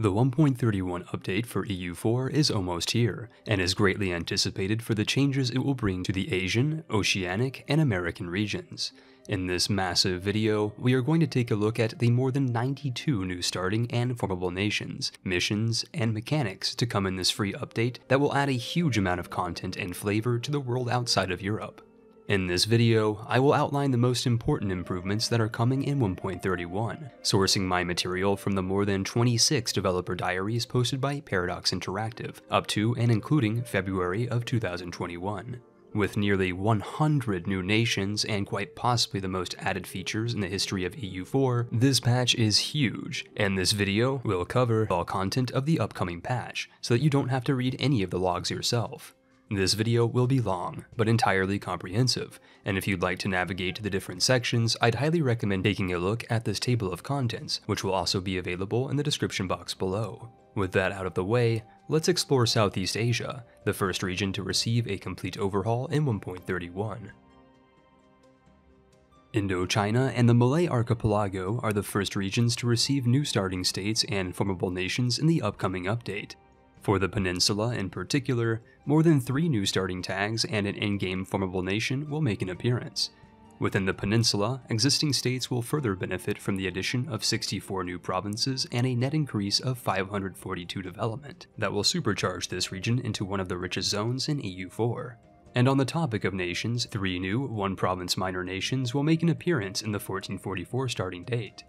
The 1.31 update for EU4 is almost here, and is greatly anticipated for the changes it will bring to the Asian, Oceanic, and American regions. In this massive video, we are going to take a look at the more than 92 new starting and formable nations, missions, and mechanics to come in this free update that will add a huge amount of content and flavor to the world outside of Europe. In this video, I will outline the most important improvements that are coming in 1.31, sourcing my material from the more than 26 developer diaries posted by Paradox Interactive, up to and including February of 2021. With nearly 100 new nations and quite possibly the most added features in the history of EU4, this patch is huge, and this video will cover all content of the upcoming patch, so that you don't have to read any of the logs yourself. This video will be long, but entirely comprehensive, and if you'd like to navigate to the different sections, I'd highly recommend taking a look at this table of contents, which will also be available in the description box below. With that out of the way, let's explore Southeast Asia, the first region to receive a complete overhaul in 1.31. Indochina and the Malay Archipelago are the first regions to receive new starting states and formable nations in the upcoming update, for the peninsula in particular, more than three new starting tags and an in-game formable nation will make an appearance. Within the peninsula, existing states will further benefit from the addition of 64 new provinces and a net increase of 542 development that will supercharge this region into one of the richest zones in EU4. And on the topic of nations, three new one province minor nations will make an appearance in the 1444 starting date.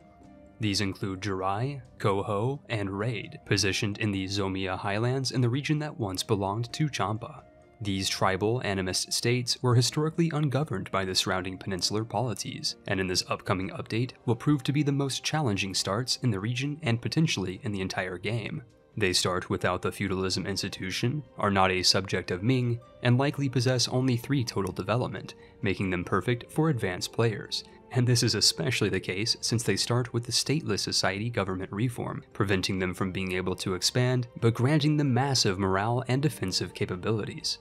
These include Jarai, Koho, and Rade, positioned in the Zomia highlands in the region that once belonged to Champa. These tribal animist states were historically ungoverned by the surrounding peninsular polities, and in this upcoming update will prove to be the most challenging starts in the region and potentially in the entire game. They start without the feudalism institution, are not a subject of Ming, and likely possess only 3 total development, making them perfect for advanced players, and this is especially the case since they start with the stateless society government reform, preventing them from being able to expand, but granting them massive morale and defensive capabilities.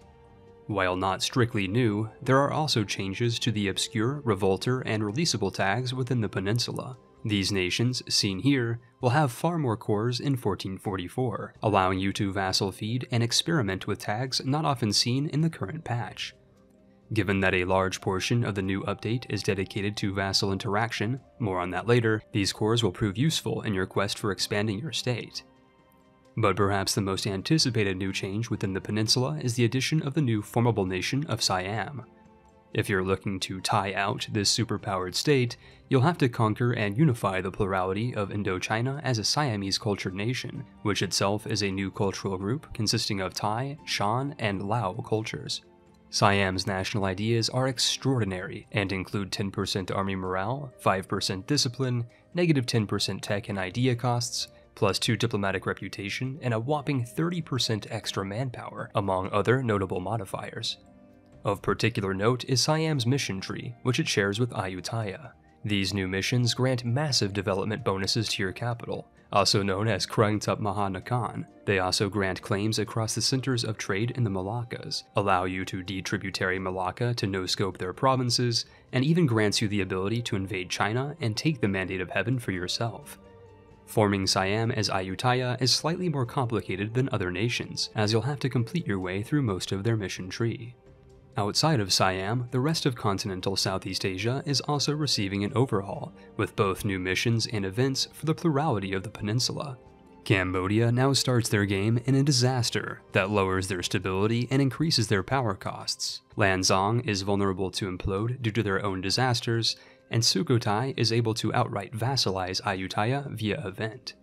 While not strictly new, there are also changes to the obscure, revolter, and releasable tags within the peninsula. These nations, seen here, will have far more cores in 1444, allowing you to vassal feed and experiment with tags not often seen in the current patch. Given that a large portion of the new update is dedicated to vassal interaction, more on that later, these cores will prove useful in your quest for expanding your state. But perhaps the most anticipated new change within the peninsula is the addition of the new formable nation of Siam. If you're looking to tie out this superpowered state, you'll have to conquer and unify the plurality of Indochina as a Siamese cultured nation, which itself is a new cultural group consisting of Thai, Shan, and Lao cultures. Siam's national ideas are extraordinary and include 10% army morale, 5% discipline, negative 10% tech and idea costs, plus 2 diplomatic reputation, and a whopping 30% extra manpower, among other notable modifiers. Of particular note is Siam's mission tree, which it shares with Ayutthaya. These new missions grant massive development bonuses to your capital, also known as Krung Thep Mahanakhon. They also grant claims across the centers of trade in the Malaccas, allow you to detributary Malacca to no-scope their provinces, and even grants you the ability to invade China and take the Mandate of Heaven for yourself. Forming Siam as Ayutthaya is slightly more complicated than other nations, as you'll have to complete your way through most of their mission tree. Outside of Siam, the rest of continental Southeast Asia is also receiving an overhaul, with both new missions and events for the plurality of the peninsula. Cambodia now starts their game in a disaster that lowers their stability and increases their power costs. Lan Xang is vulnerable to implode due to their own disasters, and Sukhothai is able to outright vassalize Ayutthaya via event.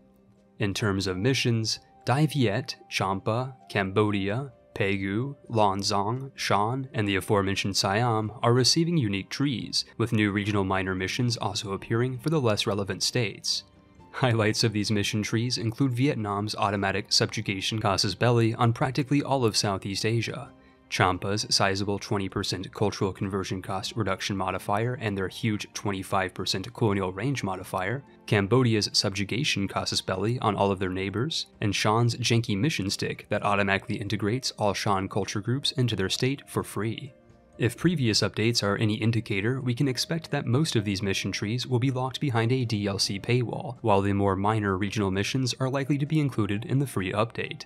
In terms of missions, Dai Viet, Champa, Cambodia, Pegu, Lan Xang, Shan, and the aforementioned Siam are receiving unique trees, with new regional minor missions also appearing for the less relevant states. Highlights of these mission trees include Vietnam's automatic subjugation casus belli on practically all of Southeast Asia, Champa's sizable 20% cultural conversion cost reduction modifier and their huge 25% colonial range modifier, Cambodia's subjugation casus belli on all of their neighbors, and Shan's janky mission stick that automatically integrates all Shan culture groups into their state for free. If previous updates are any indicator, we can expect that most of these mission trees will be locked behind a DLC paywall, while the more minor regional missions are likely to be included in the free update.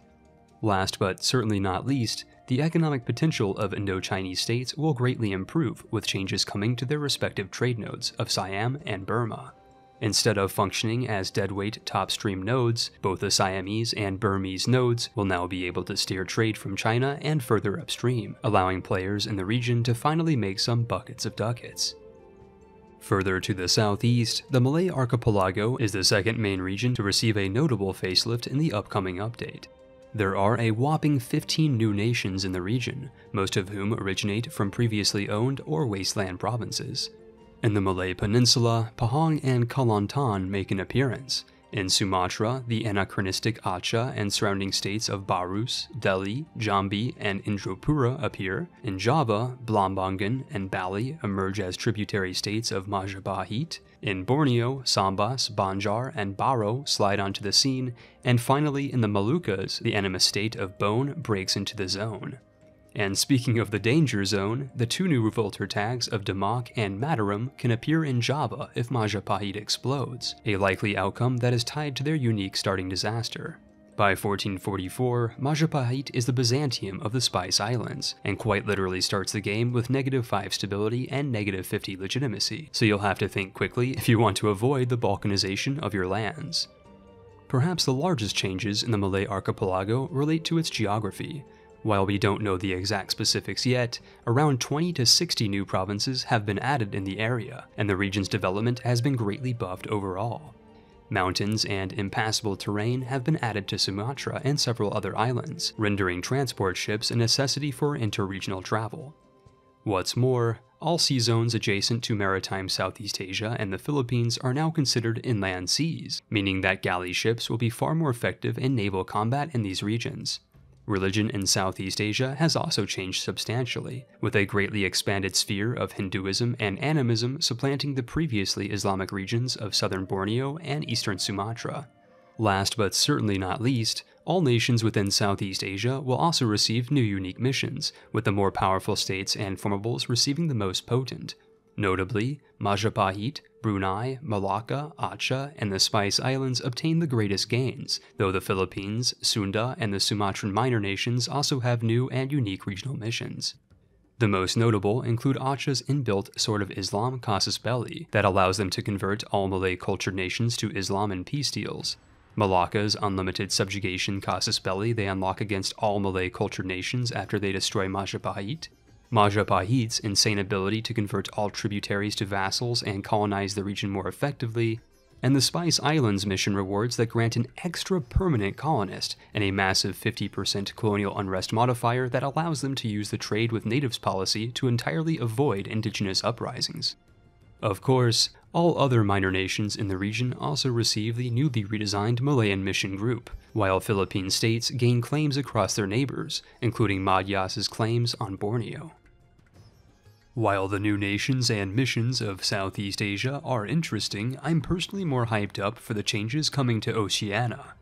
Last but certainly not least, the economic potential of Indo-Chinese states will greatly improve with changes coming to their respective trade nodes of Siam and Burma. Instead of functioning as deadweight top-stream nodes, both the Siamese and Burmese nodes will now be able to steer trade from China and further upstream, allowing players in the region to finally make some buckets of ducats. Further to the southeast, the Malay Archipelago is the second main region to receive a notable facelift in the upcoming update. There are a whopping 15 new nations in the region, most of whom originate from previously owned or wasteland provinces. In the Malay Peninsula, Pahang and Kelantan make an appearance. In Sumatra, the anachronistic Aceh and surrounding states of Barus, Deli, Jambi, and Indrapura appear. In Java, Blambangan and Bali emerge as tributary states of Majapahit. In Borneo, Sambas, Banjar, and Baro slide onto the scene. And finally, in the Moluccas, the animus state of Bone breaks into the zone. And speaking of the danger zone, the two new revolter tags of Demak and Mataram can appear in Java if Majapahit explodes, a likely outcome that is tied to their unique starting disaster. By 1444, Majapahit is the Byzantium of the Spice Islands, and quite literally starts the game with negative 5 stability and negative 50 legitimacy, so you'll have to think quickly if you want to avoid the balkanization of your lands. Perhaps the largest changes in the Malay archipelago relate to its geography, while we don't know the exact specifics yet, around 20 to 60 new provinces have been added in the area, and the region's development has been greatly buffed overall. Mountains and impassable terrain have been added to Sumatra and several other islands, rendering transport ships a necessity for interregional travel. What's more, all sea zones adjacent to maritime Southeast Asia and the Philippines are now considered inland seas, meaning that galley ships will be far more effective in naval combat in these regions. Religion in Southeast Asia has also changed substantially, with a greatly expanded sphere of Hinduism and animism supplanting the previously Islamic regions of southern Borneo and eastern Sumatra. Last but certainly not least, all nations within Southeast Asia will also receive new unique missions, with the more powerful states and formables receiving the most potent, Notably, Majapahit, Brunei, Malacca, Aceh, and the Spice Islands obtained the greatest gains, though the Philippines, Sunda, and the Sumatran minor nations also have new and unique regional missions. The most notable include Aceh's inbuilt sort of Islam Casus Belli that allows them to convert all Malay cultured nations to Islam in peace deals. Malacca's unlimited subjugation Casus Belli they unlock against all Malay cultured nations after they destroy Majapahit, Majapahit's insane ability to convert all tributaries to vassals and colonize the region more effectively, and the Spice Islands mission rewards that grant an extra permanent colonist and a massive 50% colonial unrest modifier that allows them to use the trade with natives policy to entirely avoid indigenous uprisings. Of course, all other minor nations in the region also receive the newly redesigned Malayan Mission Group, while Philippine states gain claims across their neighbors, including Madja-as's claims on Borneo. While the new nations and missions of Southeast Asia are interesting, I'm personally more hyped up for the changes coming to Oceania.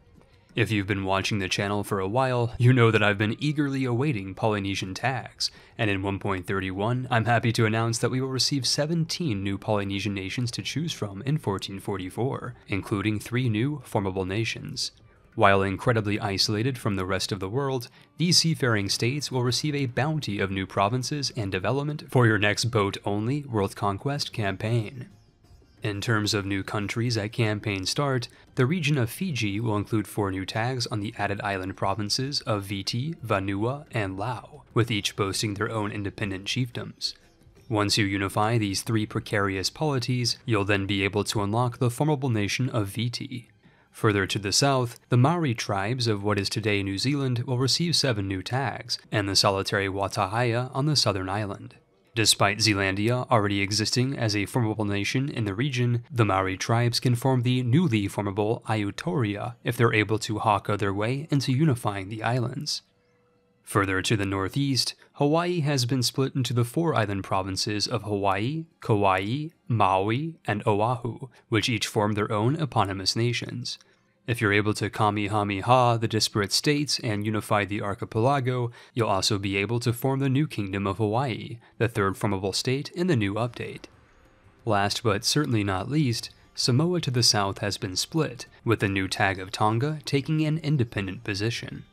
If you've been watching the channel for a while, you know that I've been eagerly awaiting Polynesian tags, and in 1.31, I'm happy to announce that we will receive 17 new Polynesian nations to choose from in 1444, including three new formable nations. While incredibly isolated from the rest of the world, these seafaring states will receive a bounty of new provinces and development for your next boat-only World Conquest campaign. In terms of new countries at campaign start, the region of Fiji will include four new tags on the added island provinces of Viti, Vanua, and Lau, with each boasting their own independent chiefdoms. Once you unify these three precarious polities, you'll then be able to unlock the formable nation of Viti. Further to the south, the Maori tribes of what is today New Zealand will receive seven new tags, and the solitary Watahaya on the southern island. Despite Zealandia already existing as a formable nation in the region, the Maori tribes can form the newly formable Aotearoa if they're able to haka their way into unifying the islands. Further to the northeast, Hawaii has been split into the four island provinces of Hawaii, Kauai, Maui, and Oahu, which each form their own eponymous nations. If you're able to Kamehameha the disparate states and unify the archipelago, you'll also be able to form the new Kingdom of Hawaii, the third formable state in the new update. Last but certainly not least, Samoa to the south has been split, with the new tag of Tonga taking an independent position.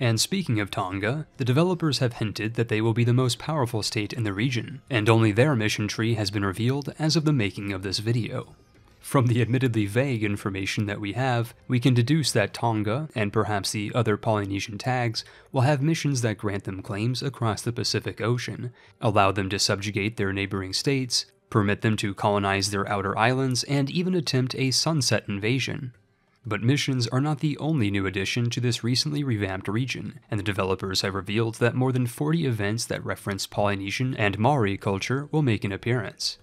And speaking of Tonga, the developers have hinted that they will be the most powerful state in the region, and only their mission tree has been revealed as of the making of this video. From the admittedly vague information that we have, we can deduce that Tonga, and perhaps the other Polynesian tags, will have missions that grant them claims across the Pacific Ocean, allow them to subjugate their neighboring states, permit them to colonize their outer islands, and even attempt a sunset invasion. But missions are not the only new addition to this recently revamped region, and the developers have revealed that more than 40 events that reference Polynesian and Maori culture will make an appearance.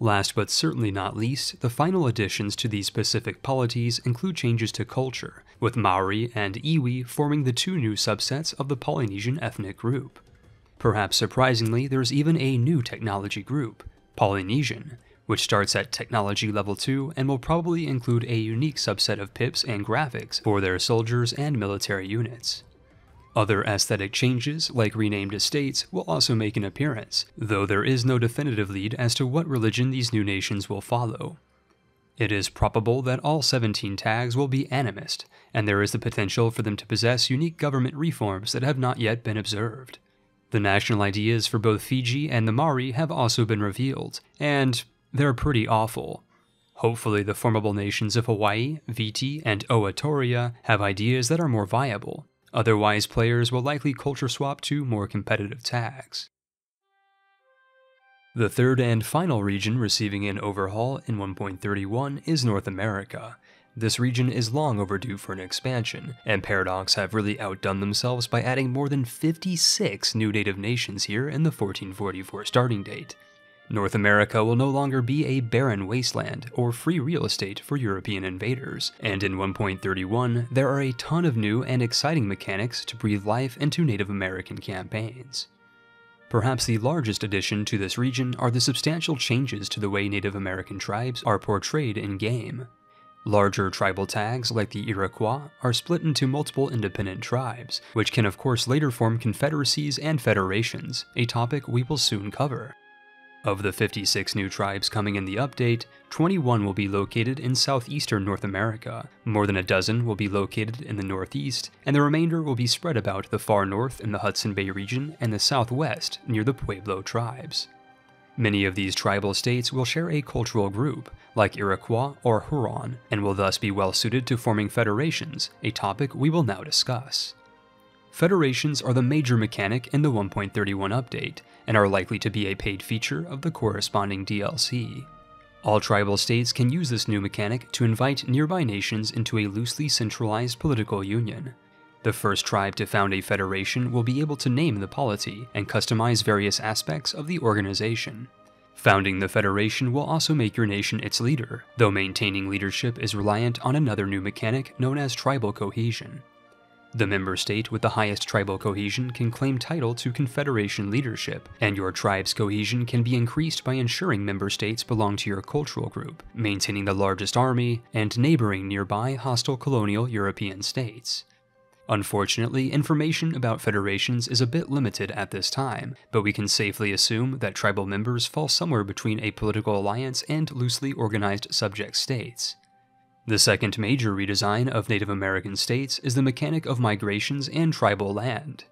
Last but certainly not least, the final additions to these Pacific polities include changes to culture, with Maori and Iwi forming the two new subsets of the Polynesian ethnic group. Perhaps surprisingly, there's even a new technology group, Polynesian, which starts at technology level 2 and will probably include a unique subset of pips and graphics for their soldiers and military units. Other aesthetic changes, like renamed estates, will also make an appearance, though there is no definitive lead as to what religion these new nations will follow. It is probable that all 17 tags will be animist, and there is the potential for them to possess unique government reforms that have not yet been observed. The national ideas for both Fiji and the Maori have also been revealed, and they're pretty awful. Hopefully, the formable nations of Hawaii, Viti, and Aotearoa have ideas that are more viable, Otherwise, players will likely culture swap to more competitive tags. The third and final region receiving an overhaul in 1.31 is North America. This region is long overdue for an expansion, and Paradox have really outdone themselves by adding more than 56 new native nations here in the 1444 starting date. North America will no longer be a barren wasteland or free real estate for European invaders, and in 1.31, there are a ton of new and exciting mechanics to breathe life into Native American campaigns. Perhaps the largest addition to this region are the substantial changes to the way Native American tribes are portrayed in-game. Larger tribal tags, like the Iroquois, are split into multiple independent tribes, which can of course later form confederacies and federations, a topic we will soon cover. Of the 56 new tribes coming in the update, 21 will be located in southeastern North America, more than a dozen will be located in the northeast, and the remainder will be spread about the far north in the Hudson Bay region and the southwest near the Pueblo tribes. Many of these tribal states will share a cultural group, like Iroquois or Huron, and will thus be well suited to forming federations, a topic we will now discuss. Federations are the major mechanic in the 1.31 update, and are likely to be a paid feature of the corresponding DLC. All tribal states can use this new mechanic to invite nearby nations into a loosely centralized political union. The first tribe to found a federation will be able to name the polity and customize various aspects of the organization. Founding the Federation will also make your nation its leader, though maintaining leadership is reliant on another new mechanic known as tribal cohesion. The member state with the highest tribal cohesion can claim title to Confederation leadership, and your tribe's cohesion can be increased by ensuring member states belong to your cultural group, maintaining the largest army, and neighboring nearby hostile colonial European states. Unfortunately, information about federations is a bit limited at this time, but we can safely assume that tribal members fall somewhere between a political alliance and loosely organized subject states. The second major redesign of Native American states is the mechanic of migrations and tribal land.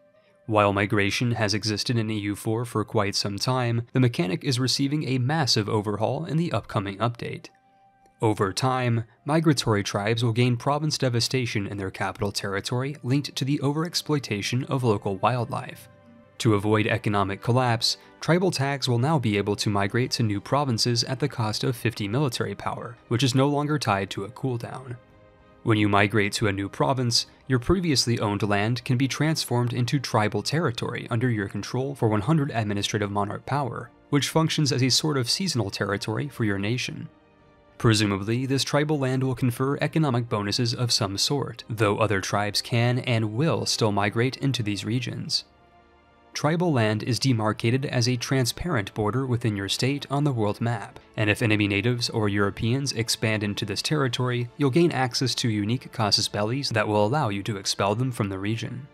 While migration has existed in EU4 for quite some time, the mechanic is receiving a massive overhaul in the upcoming update. Over time, migratory tribes will gain province devastation in their capital territory linked to the overexploitation of local wildlife. To avoid economic collapse, tribal tags will now be able to migrate to new provinces at the cost of 50 military power, which is no longer tied to a cooldown. When you migrate to a new province, your previously owned land can be transformed into tribal territory under your control for 100 administrative monarch power, which functions as a sort of seasonal territory for your nation. Presumably, this tribal land will confer economic bonuses of some sort, though other tribes can and will still migrate into these regions. Tribal land is demarcated as a transparent border within your state on the world map, and if enemy natives or Europeans expand into this territory, you'll gain access to unique casus bellis that will allow you to expel them from the region.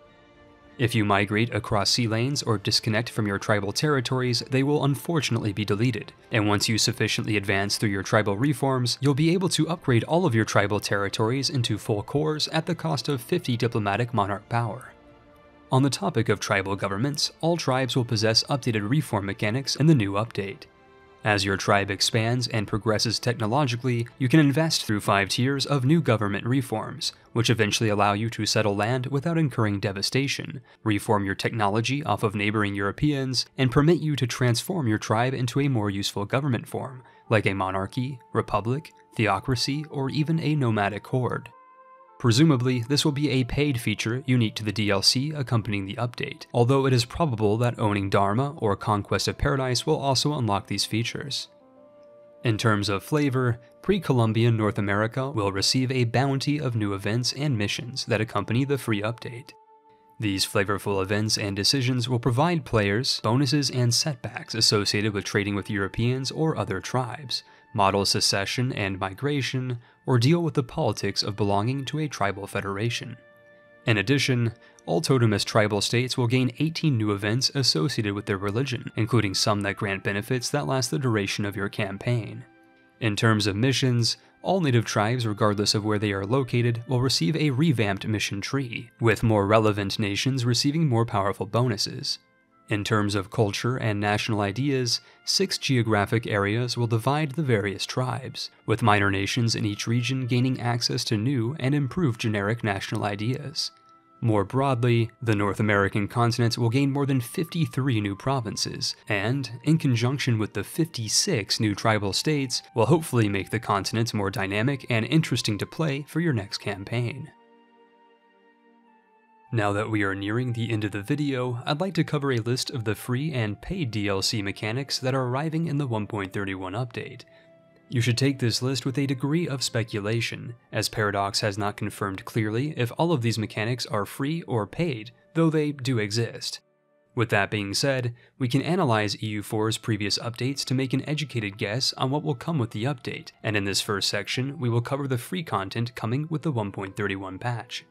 If you migrate across sea lanes or disconnect from your tribal territories, they will unfortunately be deleted, and once you sufficiently advance through your tribal reforms, you'll be able to upgrade all of your tribal territories into full cores at the cost of 50 diplomatic monarch power. On the topic of tribal governments, all tribes will possess updated reform mechanics in the new update. As your tribe expands and progresses technologically, you can invest through five tiers of new government reforms, which eventually allow you to settle land without incurring devastation, reform your technology off of neighboring Europeans, and permit you to transform your tribe into a more useful government form, like a monarchy, republic, theocracy, or even a nomadic horde. Presumably, this will be a paid feature unique to the DLC accompanying the update, although it is probable that owning Dharma or Conquest of Paradise will also unlock these features. In terms of flavor, pre-Columbian North America will receive a bounty of new events and missions that accompany the free update. These flavorful events and decisions will provide players bonuses and setbacks associated with trading with Europeans or other tribes, model secession and migration, or deal with the politics of belonging to a tribal federation. In addition, all totemist tribal states will gain 18 new events associated with their religion, including some that grant benefits that last the duration of your campaign. In terms of missions, all native tribes, regardless of where they are located, will receive a revamped mission tree, with more relevant nations receiving more powerful bonuses. In terms of culture and national ideas, six geographic areas will divide the various tribes, with minor nations in each region gaining access to new and improved generic national ideas. More broadly, the North American continent will gain more than 53 new provinces, and, in conjunction with the 56 new tribal states, will hopefully make the continent more dynamic and interesting to play for your next campaign. Now that we are nearing the end of the video, I'd like to cover a list of the free and paid DLC mechanics that are arriving in the 1.31 update. You should take this list with a degree of speculation, as Paradox has not confirmed clearly if all of these mechanics are free or paid, though they do exist. With that being said, we can analyze EU4's previous updates to make an educated guess on what will come with the update, and in this first section, we will cover the free content coming with the 1.31 patch.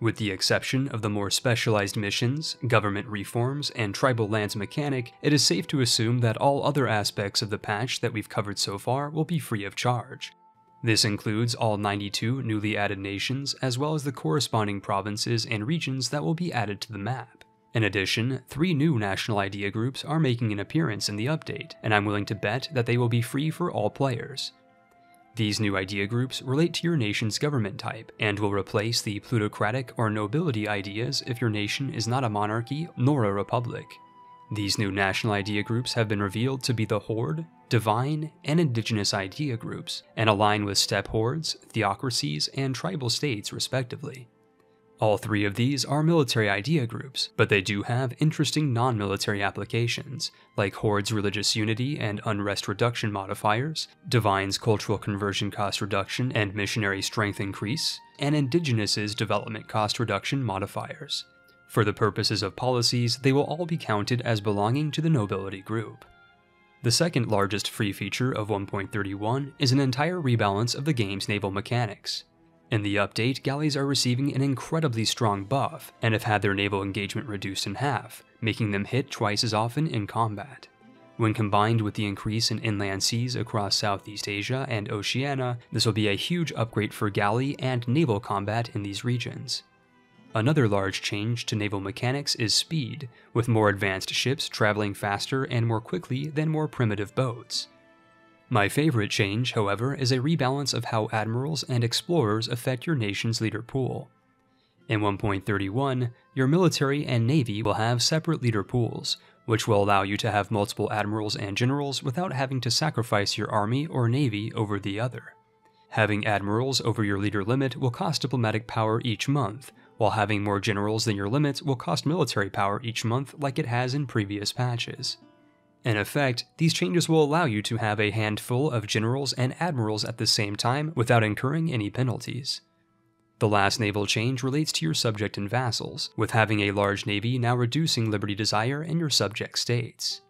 With the exception of the more specialized missions, government reforms, and tribal lands mechanic, it is safe to assume that all other aspects of the patch that we've covered so far will be free of charge. This includes all 92 newly added nations, as well as the corresponding provinces and regions that will be added to the map. In addition, three new national idea groups are making an appearance in the update, and I'm willing to bet that they will be free for all players. These new idea groups relate to your nation's government type, and will replace the plutocratic or nobility ideas if your nation is not a monarchy nor a republic. These new national idea groups have been revealed to be the Horde, Divine, and Indigenous idea groups, and align with steppe hordes, theocracies, and tribal states respectively. All three of these are military idea groups, but they do have interesting non-military applications, like Horde's religious unity and unrest reduction modifiers, Divine's cultural conversion cost reduction and missionary strength increase, and Indigenous's development cost reduction modifiers. For the purposes of policies, they will all be counted as belonging to the nobility group. The second largest free feature of 1.31 is an entire rebalance of the game's naval mechanics. In the update, galleys are receiving an incredibly strong buff, and have had their naval engagement reduced in half, making them hit twice as often in combat. When combined with the increase in inland seas across Southeast Asia and Oceania, this will be a huge upgrade for galley and naval combat in these regions. Another large change to naval mechanics is speed, with more advanced ships traveling faster and more quickly than more primitive boats. My favorite change, however, is a rebalance of how admirals and explorers affect your nation's leader pool. In 1.31, your military and navy will have separate leader pools, which will allow you to have multiple admirals and generals without having to sacrifice your army or navy over the other. Having admirals over your leader limit will cost diplomatic power each month, while having more generals than your limit will cost military power each month like it has in previous patches. In effect, these changes will allow you to have a handful of generals and admirals at the same time without incurring any penalties. The last naval change relates to your subject and vassals, with having a large navy now reducing liberty desire in your subject states.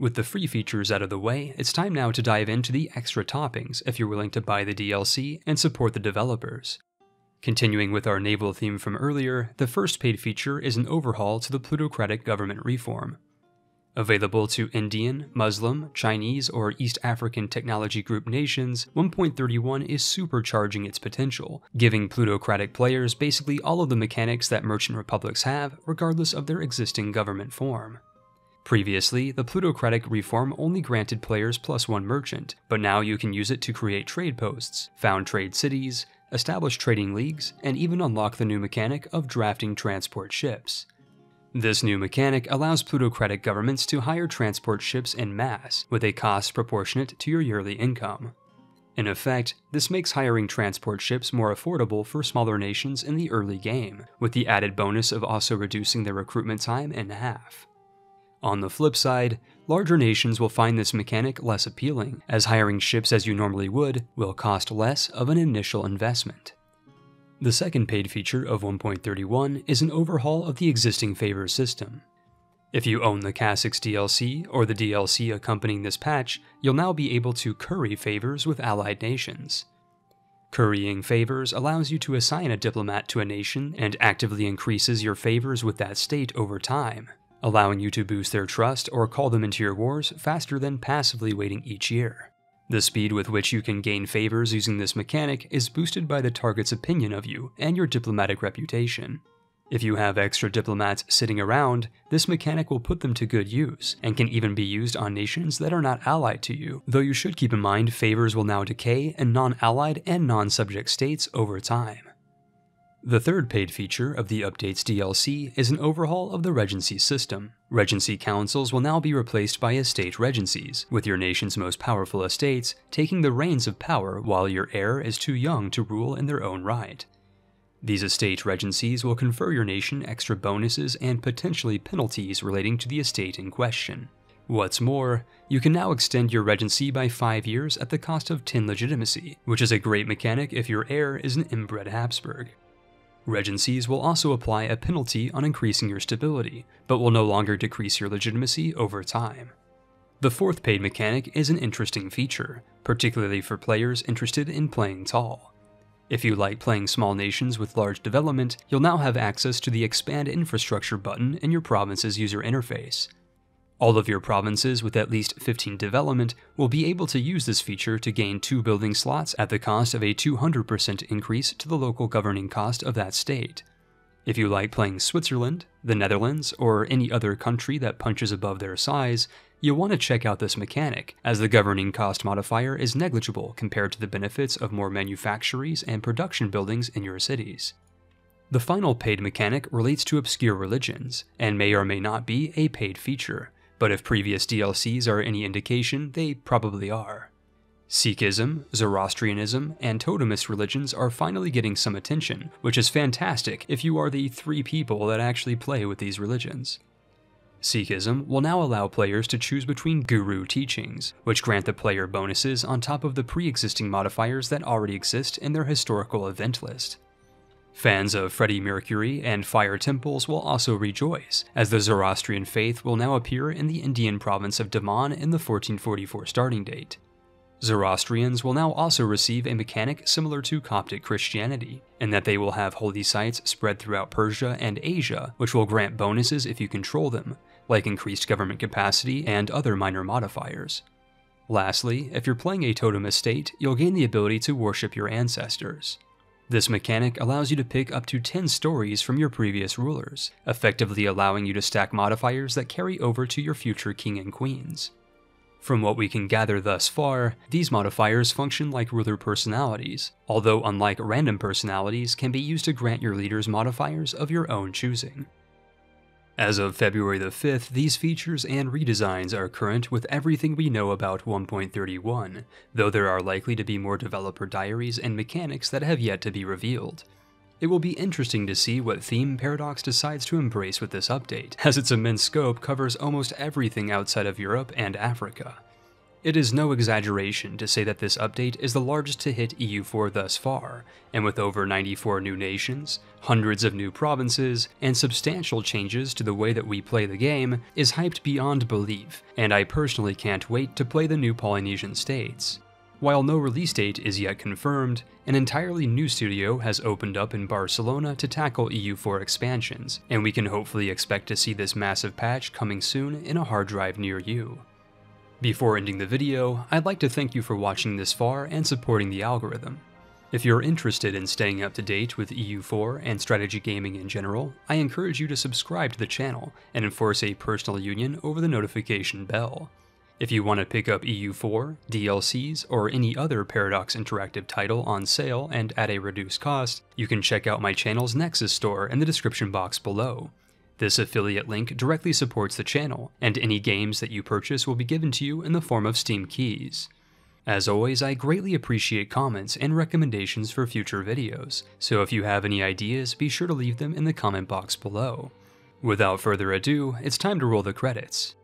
With the free features out of the way, it's time now to dive into the extra toppings if you're willing to buy the DLC and support the developers. Continuing with our naval theme from earlier, the first paid feature is an overhaul to the plutocratic government reform, Available to Indian, Muslim, Chinese, or East African Technology Group nations, 1.31 is supercharging its potential, giving plutocratic players basically all of the mechanics that merchant republics have, regardless of their existing government form. Previously, the plutocratic reform only granted players plus one merchant, but now you can use it to create trade posts, found trade cities, establish trading leagues, and even unlock the new mechanic of drafting transport ships. This new mechanic allows plutocratic governments to hire transport ships en masse with a cost proportionate to your yearly income. In effect, this makes hiring transport ships more affordable for smaller nations in the early game, with the added bonus of also reducing their recruitment time in half. On the flip side, larger nations will find this mechanic less appealing, as hiring ships as you normally would will cost less of an initial investment. The second paid feature of 1.31 is an overhaul of the existing favors system. If you own the Cossacks DLC or the DLC accompanying this patch, you'll now be able to curry favors with allied nations. Currying favors allows you to assign a diplomat to a nation and actively increases your favors with that state over time, allowing you to boost their trust or call them into your wars faster than passively waiting each year. The speed with which you can gain favors using this mechanic is boosted by the target's opinion of you and your diplomatic reputation. If you have extra diplomats sitting around, this mechanic will put them to good use, and can even be used on nations that are not allied to you, though you should keep in mind favors will now decay in non-allied and non-subject states over time. The third paid feature of the Updates DLC is an overhaul of the Regency system. Regency councils will now be replaced by estate regencies, with your nation's most powerful estates taking the reins of power while your heir is too young to rule in their own right. These estate regencies will confer your nation extra bonuses and potentially penalties relating to the estate in question. What's more, you can now extend your regency by 5 years at the cost of 10 legitimacy, which is a great mechanic if your heir is an inbred Habsburg. Regencies will also apply a penalty on increasing your stability, but will no longer decrease your legitimacy over time. The fourth paid mechanic is an interesting feature, particularly for players interested in playing tall. If you like playing small nations with large development, you'll now have access to the Expand Infrastructure button in your province's user interface, all of your provinces with at least 15 development will be able to use this feature to gain two building slots at the cost of a 200% increase to the local governing cost of that state. If you like playing Switzerland, the Netherlands, or any other country that punches above their size, you'll want to check out this mechanic, as the governing cost modifier is negligible compared to the benefits of more manufactories and production buildings in your cities. The final paid mechanic relates to obscure religions, and may or may not be a paid feature but if previous DLCs are any indication, they probably are. Sikhism, Zoroastrianism, and totemist religions are finally getting some attention, which is fantastic if you are the three people that actually play with these religions. Sikhism will now allow players to choose between guru teachings, which grant the player bonuses on top of the pre-existing modifiers that already exist in their historical event list. Fans of Freddie Mercury and Fire Temples will also rejoice, as the Zoroastrian faith will now appear in the Indian province of Daman in the 1444 starting date. Zoroastrians will now also receive a mechanic similar to Coptic Christianity, in that they will have holy sites spread throughout Persia and Asia, which will grant bonuses if you control them, like increased government capacity and other minor modifiers. Lastly, if you're playing a totem estate, you'll gain the ability to worship your ancestors. This mechanic allows you to pick up to 10 stories from your previous rulers, effectively allowing you to stack modifiers that carry over to your future king and queens. From what we can gather thus far, these modifiers function like ruler personalities, although unlike random personalities can be used to grant your leaders modifiers of your own choosing. As of February the 5th, these features and redesigns are current with everything we know about 1.31, though there are likely to be more developer diaries and mechanics that have yet to be revealed. It will be interesting to see what theme Paradox decides to embrace with this update, as its immense scope covers almost everything outside of Europe and Africa. It is no exaggeration to say that this update is the largest to hit EU4 thus far, and with over 94 new nations, hundreds of new provinces, and substantial changes to the way that we play the game, is hyped beyond belief, and I personally can't wait to play the new Polynesian states. While no release date is yet confirmed, an entirely new studio has opened up in Barcelona to tackle EU4 expansions, and we can hopefully expect to see this massive patch coming soon in a hard drive near you. Before ending the video, I'd like to thank you for watching this far and supporting the algorithm. If you're interested in staying up to date with EU4 and strategy gaming in general, I encourage you to subscribe to the channel and enforce a personal union over the notification bell. If you want to pick up EU4, DLCs, or any other Paradox Interactive title on sale and at a reduced cost, you can check out my channel's Nexus store in the description box below. This affiliate link directly supports the channel, and any games that you purchase will be given to you in the form of Steam keys. As always, I greatly appreciate comments and recommendations for future videos, so if you have any ideas, be sure to leave them in the comment box below. Without further ado, it's time to roll the credits.